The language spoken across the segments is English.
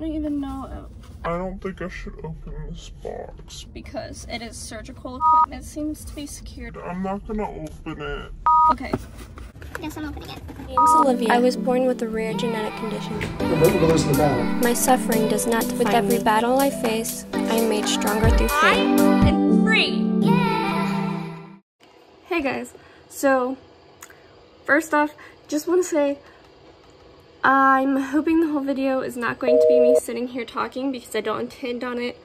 I don't even know I don't think I should open this box. because it is surgical equipment. It seems to be secured. I'm not gonna open it. Okay. Guess I'm opening it. name's Olivia. I was born with a rare genetic condition. Remember to listen to battle. My suffering does not define With every me. battle I face, I am made stronger through faith. And free! Yeah. Hey guys, so first off, just want to say I'm hoping the whole video is not going to be me sitting here talking because I don't intend on it.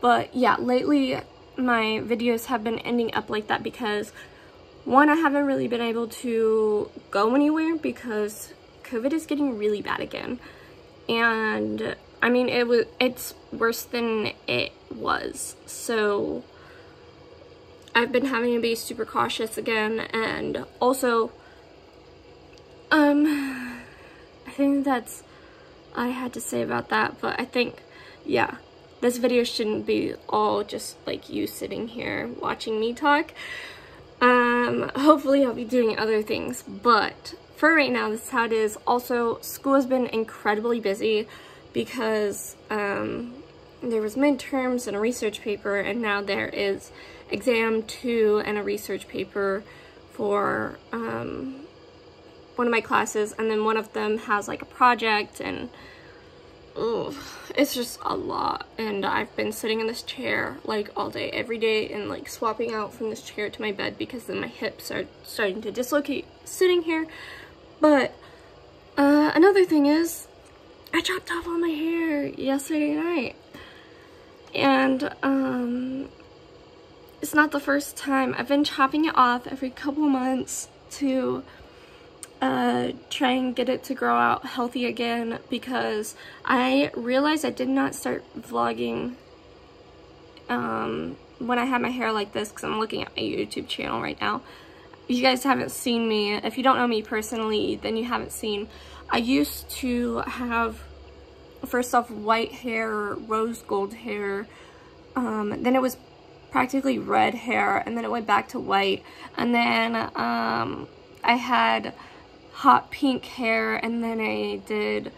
But yeah, lately my videos have been ending up like that because one, I haven't really been able to go anywhere because COVID is getting really bad again. And I mean, it was it's worse than it was. So I've been having to be super cautious again and also um I think that's I had to say about that, but I think, yeah, this video shouldn't be all just like you sitting here watching me talk. Um, hopefully I'll be doing other things, but for right now, this is how it is. Also, school has been incredibly busy because um, there was midterms and a research paper, and now there is exam two and a research paper for um, one of my classes and then one of them has like a project and ugh, it's just a lot. And I've been sitting in this chair like all day every day and like swapping out from this chair to my bed because then my hips are starting to dislocate sitting here. But uh, another thing is I chopped off all my hair yesterday night. And um it's not the first time. I've been chopping it off every couple months to uh, try and get it to grow out healthy again because I realized I did not start vlogging um, when I had my hair like this because I'm looking at my YouTube channel right now. You guys haven't seen me. If you don't know me personally, then you haven't seen. I used to have, first off, white hair, rose gold hair. Um, then it was practically red hair, and then it went back to white. And then um, I had hot pink hair and then I did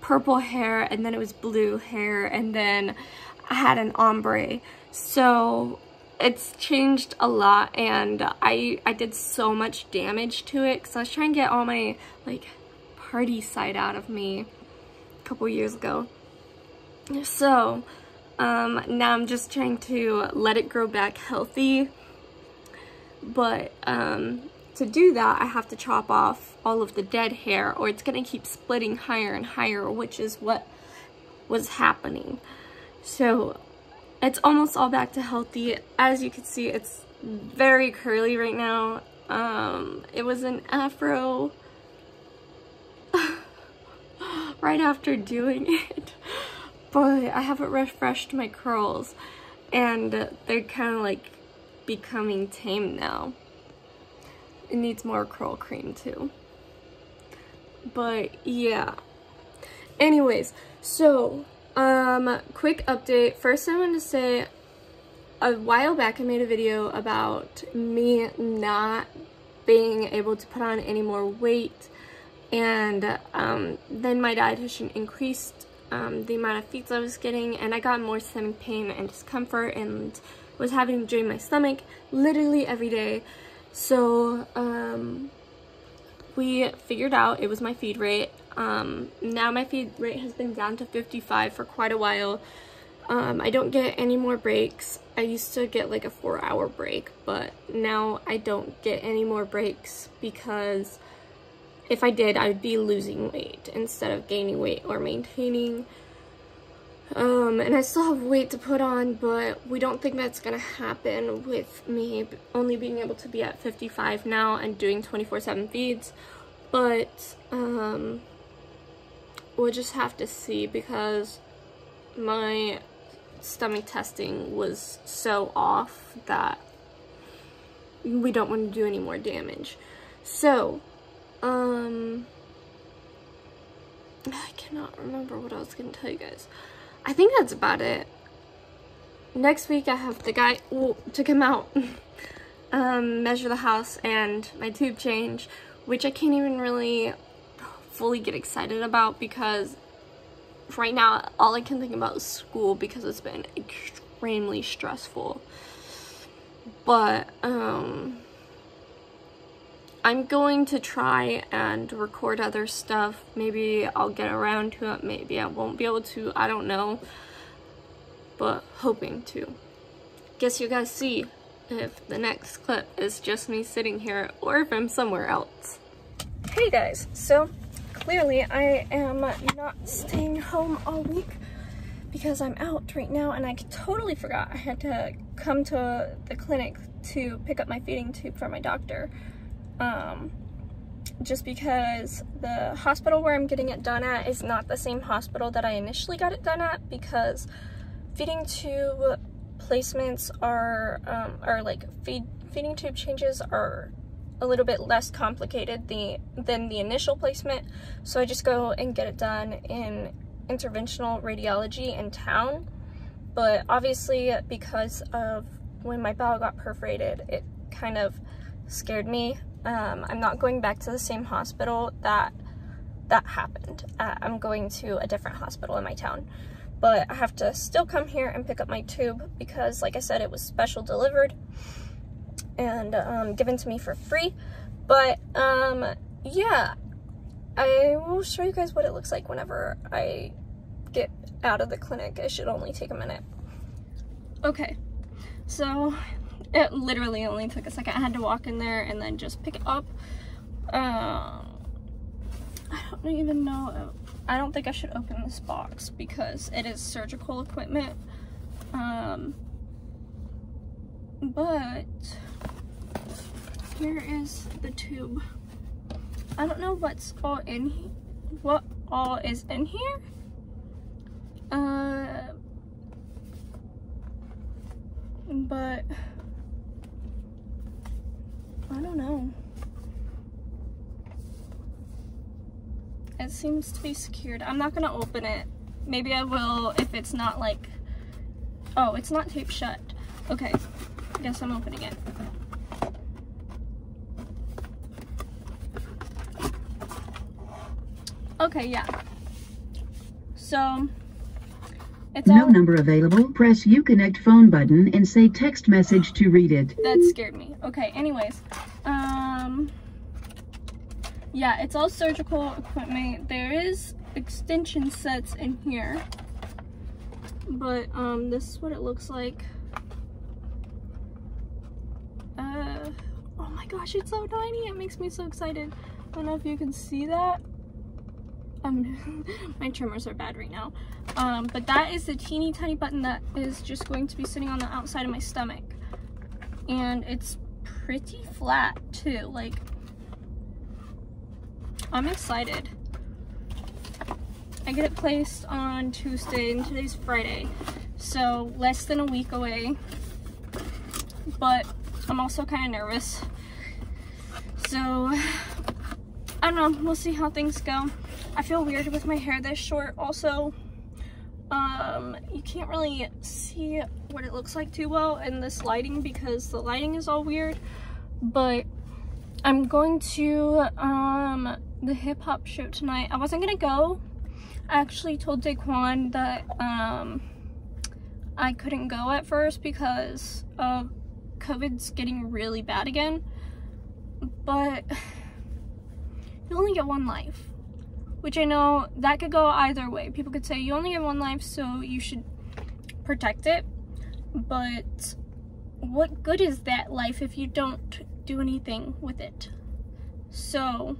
purple hair and then it was blue hair and then I had an ombre. So it's changed a lot and I, I did so much damage to it because I was trying to get all my like party side out of me a couple years ago. So um, now I'm just trying to let it grow back healthy. But um, to do that, I have to chop off all of the dead hair or it's going to keep splitting higher and higher, which is what was happening. So it's almost all back to healthy. As you can see, it's very curly right now. Um, it was an afro right after doing it, but I haven't refreshed my curls and they're kind of like becoming tame now. It needs more curl cream too. But yeah. Anyways, so um quick update. First I want to say a while back I made a video about me not being able to put on any more weight and um, then my dietitian increased um, the amount of feeds I was getting and I got more stomach pain and discomfort and was having to drain my stomach literally every day so um, we figured out it was my feed rate. Um, now my feed rate has been down to 55 for quite a while. Um, I don't get any more breaks. I used to get like a four hour break, but now I don't get any more breaks because if I did, I would be losing weight instead of gaining weight or maintaining. Um, and I still have weight to put on, but we don't think that's going to happen with me only being able to be at 55 now and doing 24-7 feeds. But, um, we'll just have to see because my stomach testing was so off that we don't want to do any more damage. So, um, I cannot remember what I was going to tell you guys. I think that's about it. Next week I have the guy well, to come out, um, measure the house and my tube change, which I can't even really fully get excited about because right now all I can think about is school because it's been extremely stressful. But um I'm going to try and record other stuff. Maybe I'll get around to it. Maybe I won't be able to. I don't know. But hoping to. Guess you guys see if the next clip is just me sitting here or if I'm somewhere else. Hey guys, so clearly I am not staying home all week because I'm out right now and I totally forgot I had to come to the clinic to pick up my feeding tube for my doctor. Um, just because the hospital where I'm getting it done at is not the same hospital that I initially got it done at because feeding tube placements are, um, are like feed, feeding tube changes are a little bit less complicated the, than the initial placement. So I just go and get it done in interventional radiology in town. But obviously because of when my bowel got perforated, it kind of scared me. Um, I'm not going back to the same hospital that that happened. Uh, I'm going to a different hospital in my town. But I have to still come here and pick up my tube because, like I said, it was special delivered and um, given to me for free. But um, yeah, I will show you guys what it looks like whenever I get out of the clinic. It should only take a minute. Okay, so it literally only took a second. I had to walk in there and then just pick it up. Um, I don't even know. I don't think I should open this box because it is surgical equipment. Um, but here is the tube. I don't know what's all in here. What all is in here? Uh, but don't know. It seems to be secured. I'm not gonna open it. Maybe I will if it's not like, oh, it's not taped shut. Okay, I guess I'm opening it. Okay, yeah. So, it's No number available. Press Uconnect phone button and say text message to read it. that scared me. Okay, anyways. Um Yeah, it's all surgical equipment. There is extension sets in here. But um this is what it looks like. Uh oh my gosh, it's so tiny. It makes me so excited. I don't know if you can see that. Um, my tremors are bad right now. Um, but that is the teeny tiny button that is just going to be sitting on the outside of my stomach and it's pretty flat too like I'm excited. I get it placed on Tuesday and today's Friday so less than a week away. But I'm also kind of nervous. So I don't know we'll see how things go. I feel weird with my hair this short also um you can't really see what it looks like too well in this lighting because the lighting is all weird but i'm going to um the hip-hop show tonight. I wasn't gonna go. I actually told daquan that um i couldn't go at first because uh covid's getting really bad again but you only get one life which I know that could go either way. People could say you only have one life, so you should protect it. But what good is that life if you don't do anything with it? So,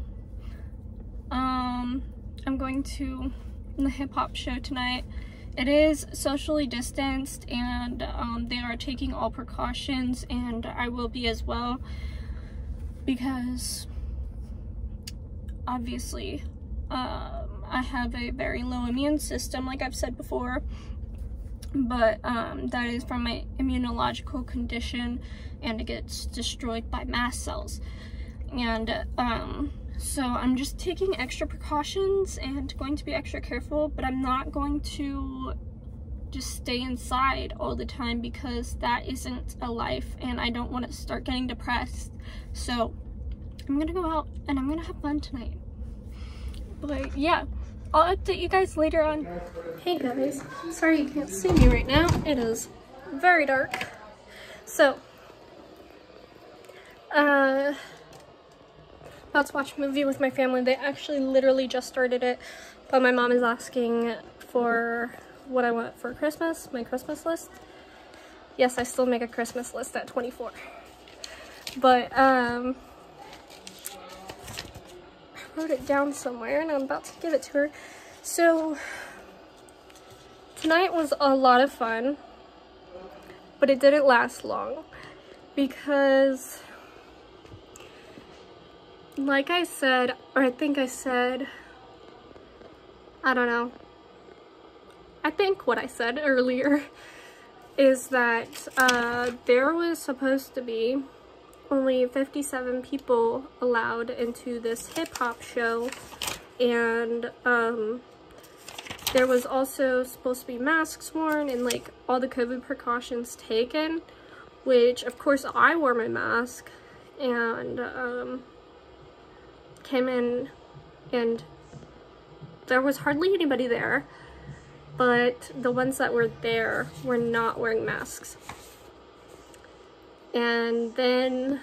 um, I'm going to the hip hop show tonight. It is socially distanced and um, they are taking all precautions, and I will be as well because obviously um, I have a very low immune system, like I've said before, but um, that is from my immunological condition and it gets destroyed by mast cells. And um, so I'm just taking extra precautions and going to be extra careful, but I'm not going to just stay inside all the time because that isn't a life and I don't want to start getting depressed. So I'm gonna go out and I'm gonna have fun tonight but yeah I'll update you guys later on. Hey guys, sorry you can't see me right now. It is very dark. So, uh, about to watch a movie with my family. They actually literally just started it, but my mom is asking for what I want for Christmas, my Christmas list. Yes, I still make a Christmas list at 24. But, um, wrote it down somewhere and I'm about to give it to her. So, tonight was a lot of fun, but it didn't last long because, like I said, or I think I said, I don't know, I think what I said earlier is that uh, there was supposed to be only 57 people allowed into this hip-hop show. And um, there was also supposed to be masks worn and like all the COVID precautions taken which of course I wore my mask. And um, came in and there was hardly anybody there. But the ones that were there were not wearing masks. And then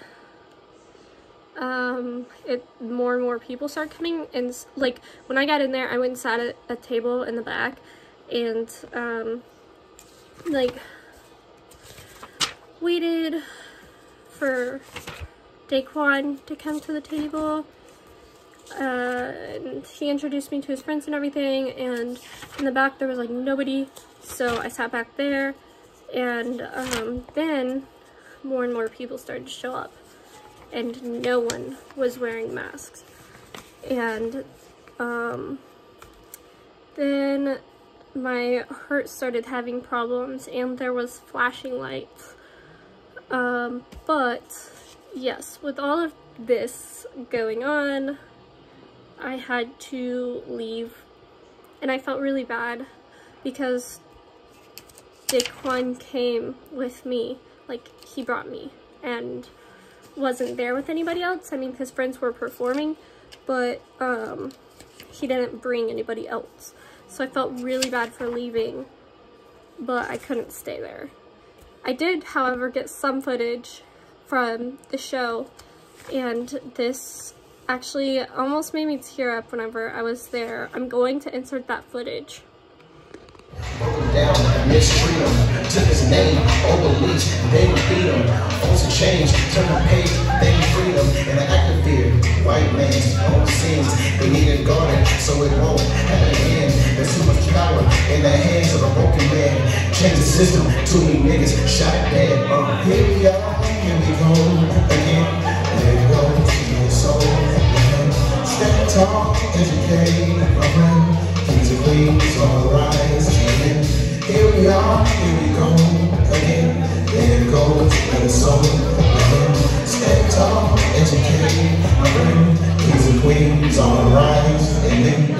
um, it more and more people started coming and like when I got in there I went and sat at a table in the back and um, like waited for Daquan to come to the table uh, and he introduced me to his friends and everything and in the back there was like nobody. So I sat back there and um, then more and more people started to show up and no one was wearing masks. And um, then my heart started having problems and there was flashing lights. Um, but yes with all of this going on I had to leave. And I felt really bad because Daquan came with me, like he brought me and wasn't there with anybody else. I mean, his friends were performing, but um, he didn't bring anybody else. So I felt really bad for leaving, but I couldn't stay there. I did, however, get some footage from the show and this actually almost made me tear up whenever I was there. I'm going to insert that footage. Down, freedom, took his name, leech and they would beat him. change, turn the page, they freedom, and an act of fear. White man's own sins, they need it guarded, so it won't happen again. There's too much power in the hands of a broken man. Change the system, too many niggas shot dead. Uh, here we are, here we go again. There it goes, your soul stand tall, educate, my friend. Kings and queens, all rise. Here we are, here we go again. There goes another soul again. Stand tall, educate, my friend. Kings and queens, all rise, and then.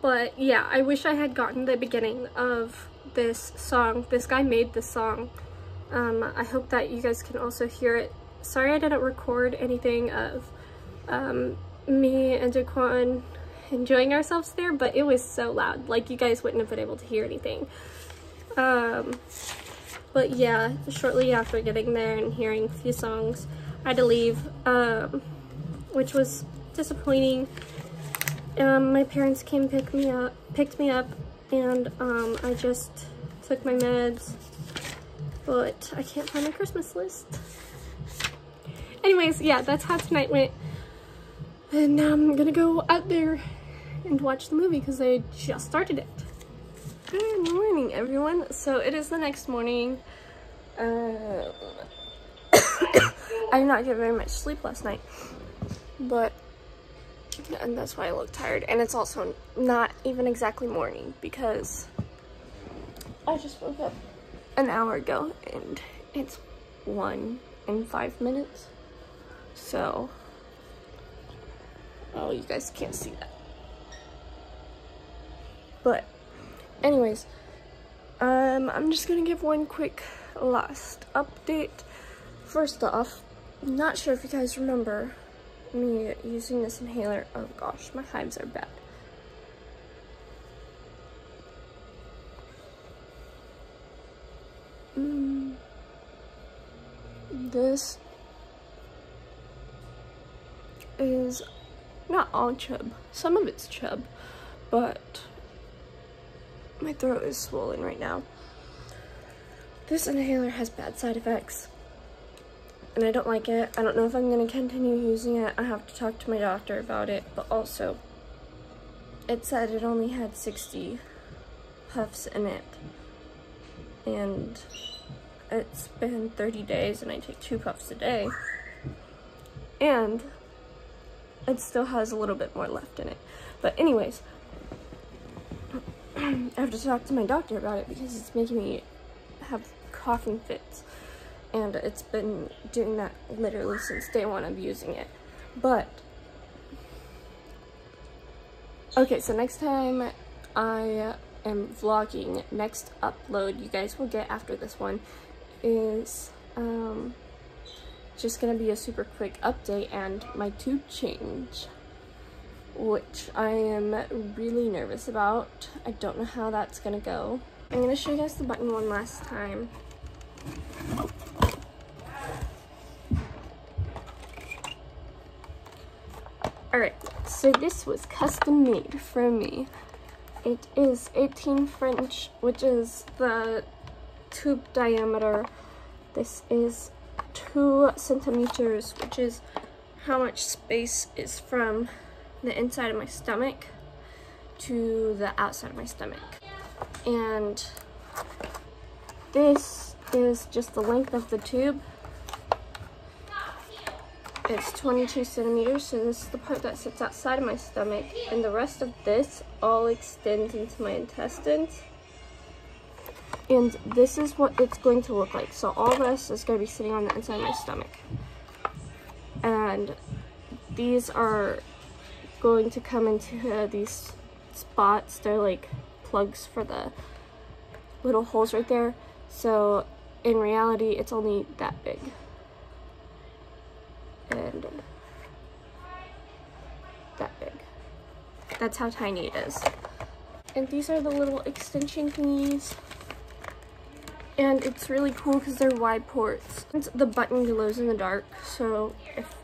But yeah, I wish I had gotten the beginning of this song. This guy made this song. Um, I hope that you guys can also hear it. Sorry I didn't record anything of um, me and Daquan enjoying ourselves there, but it was so loud. Like, you guys wouldn't have been able to hear anything. Um, but yeah, shortly after getting there and hearing a few songs, I had to leave, um, which was disappointing um, my parents came pick me up, picked me up, and um, I just took my meds, but I can't find my Christmas list. Anyways, yeah, that's how tonight went. And now I'm gonna go out there and watch the movie because I just started it. Good morning, everyone. So it is the next morning. Uh, I did not get very much sleep last night, but and that's why I look tired. And it's also not even exactly morning because I just woke up an hour ago and it's one in five minutes. So, oh, you guys can't see that. But, anyways, Um, I'm just gonna give one quick last update. First off, not sure if you guys remember me using this inhaler. Oh gosh, my hives are bad. This is not all chub. Some of it's chub, but my throat is swollen right now. This inhaler has bad side effects and I don't like it. I don't know if I'm going to continue using it. I have to talk to my doctor about it, but also it said it only had 60 puffs in it. And it's been 30 days and I take two puffs a day. And it still has a little bit more left in it. But anyways, I have to talk to my doctor about it because it's making me have coughing fits. And it's been doing that literally since day one of using it. But, okay, so next time I am vlogging, next upload you guys will get after this one is, um, just gonna be a super quick update and my tube change which I am really nervous about. I don't know how that's gonna go. I'm gonna show you guys the button one last time. Alright, so this was custom made for me. It is 18 French, which is the tube diameter. This is two centimeters, which is how much space is from the inside of my stomach to the outside of my stomach. And this is just the length of the tube. It's 22 centimeters, so this is the part that sits outside of my stomach, and the rest of this all extends into my intestines. And this is what it's going to look like. So all this is going to be sitting on the inside of my stomach. And these are going to come into uh, these spots. They're like plugs for the little holes right there. So in reality, it's only that big. And that big. That's how tiny it is. And these are the little extension thingies. And it's really cool because they're Y ports. The button glows in the dark, so if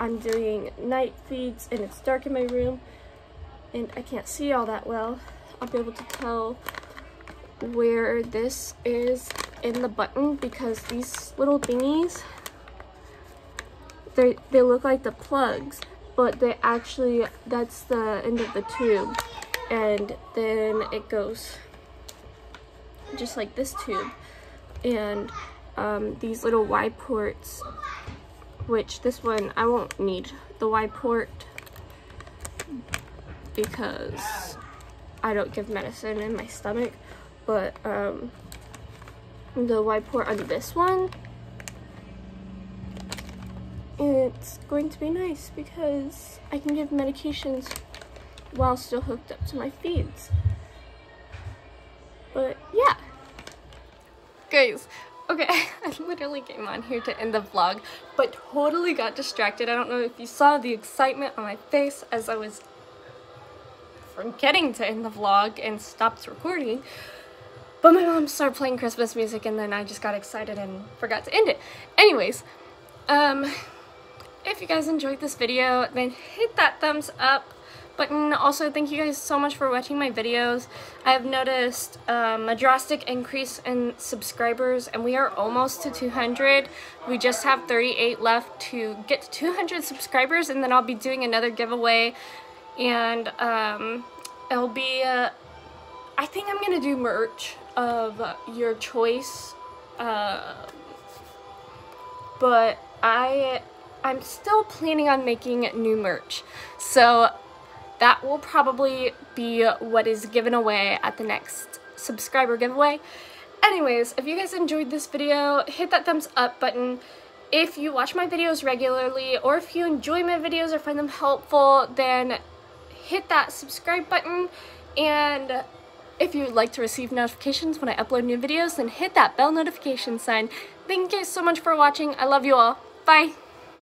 I'm doing night feeds and it's dark in my room and I can't see all that well, I'll be able to tell where this is in the button because these little thingies, they they look like the plugs, but they actually, that's the end of the tube. And then it goes just like this tube. And um, these little Y ports which this one I won't need the Y port because I don't give medicine in my stomach but um, the Y port on this one it's going to be nice because I can give medications while still hooked up to my feeds but yeah guys Okay, I literally came on here to end the vlog, but totally got distracted. I don't know if you saw the excitement on my face as I was forgetting to end the vlog and stopped recording. But my mom started playing Christmas music and then I just got excited and forgot to end it. Anyways, um, if you guys enjoyed this video, then hit that thumbs up button. Also, thank you guys so much for watching my videos. I have noticed um, a drastic increase in subscribers and we are almost to 200. We just have 38 left to get to 200 subscribers and then I'll be doing another giveaway and um, it'll be, uh, I think I'm going to do merch of your choice. Uh, but I I'm still planning on making new merch. So that will probably be what is given away at the next subscriber giveaway. Anyways, if you guys enjoyed this video, hit that thumbs up button. If you watch my videos regularly, or if you enjoy my videos or find them helpful, then hit that subscribe button. And If you would like to receive notifications when I upload new videos, then hit that bell notification sign. Thank you guys so much for watching. I love you all. Bye!